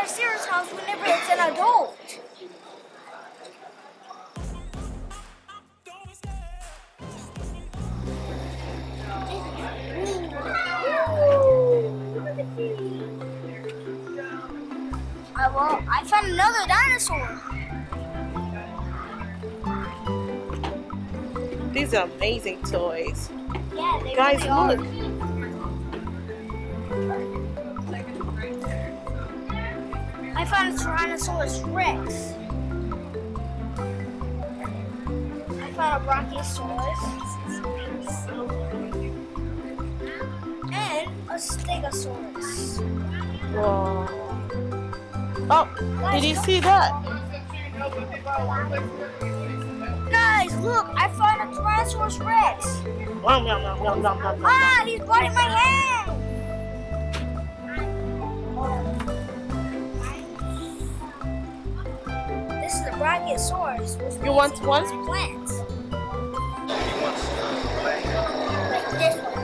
Triceratops whenever it's an adult. Uh, well, I found another dinosaur. These are amazing toys. Yeah, they Guys, really are. I found a Tyrannosaurus Rex. I found a Brachiosaurus. And a Stegosaurus. Whoa. Oh, did you see that? Guys, look, I found a Tyrannosaurus Rex. Nom, nom, nom, nom, nom, nom, nom. Ah, he's biting my hand. This is a Brachiosaurus. which You want one? Plants. Like this one.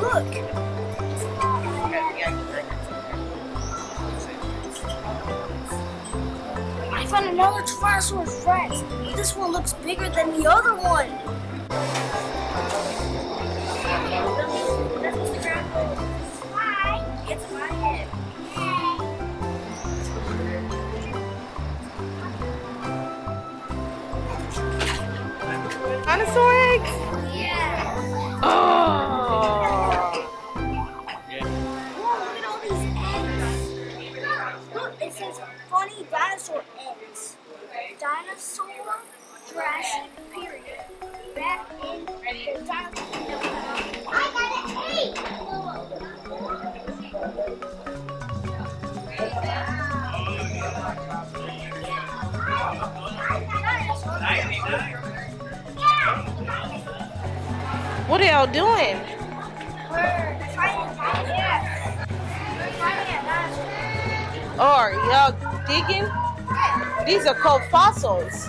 Look. Found another Tyrannosaurus Rex. This one looks bigger than the other one. Hi. It's my head. Dinosaur Dinosaur Jurassic period. Back in the dinosaur. What are y'all doing? We're trying to find a dinosaur. Oh, are y'all digging? These are called fossils.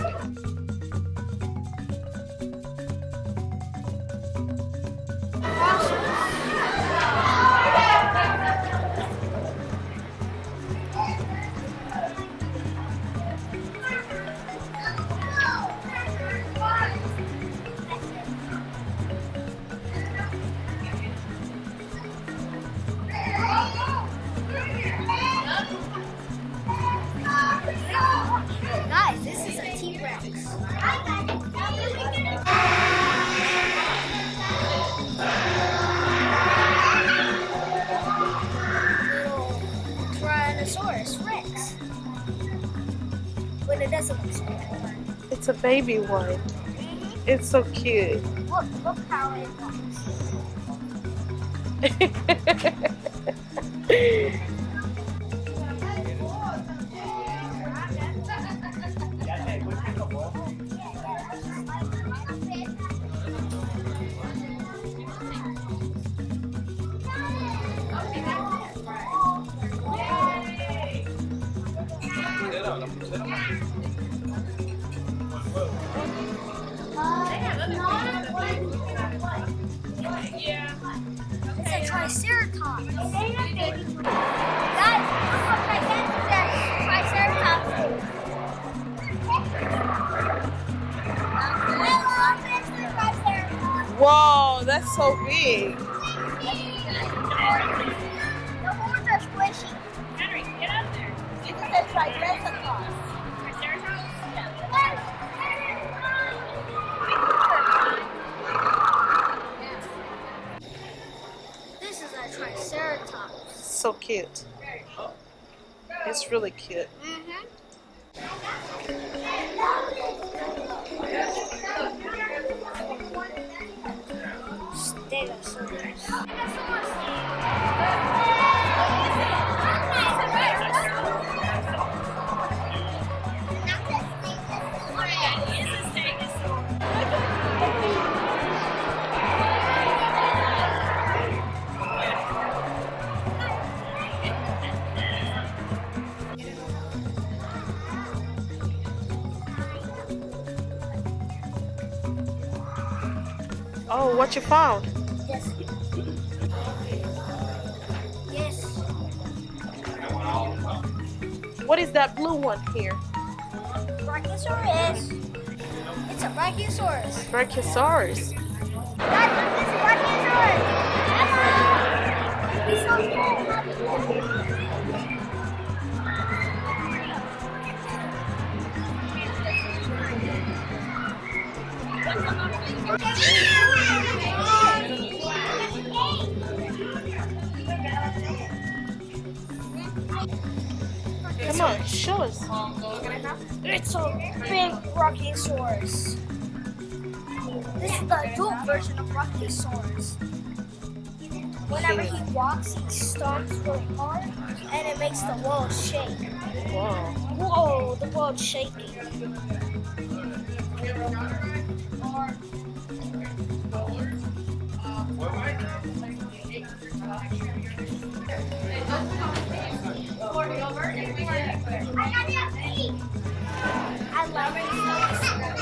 Doesn't look. It's a baby one. It's so cute. Look, look how it looks. It's a Triceratops. Guys, look what my hand says. Triceratops. I love this Triceratops. Whoa, that's so big. The horns are squishy. Henry, get up there. It's a Triceratops. Triceratops? Cute. It's really cute. Oh, what you found? Yes. Yes. What is that blue one here? Brachiosaurus. It's a Brachiosaurus. Brachiosaurus. Come on, show us. It's a big Brachiosaurus. This is the adult version of Rocky Brachiosaurus. Whenever he walks, he stomps really hard, and it makes the world shake. Wow. Whoa, the world's shaking. I love it.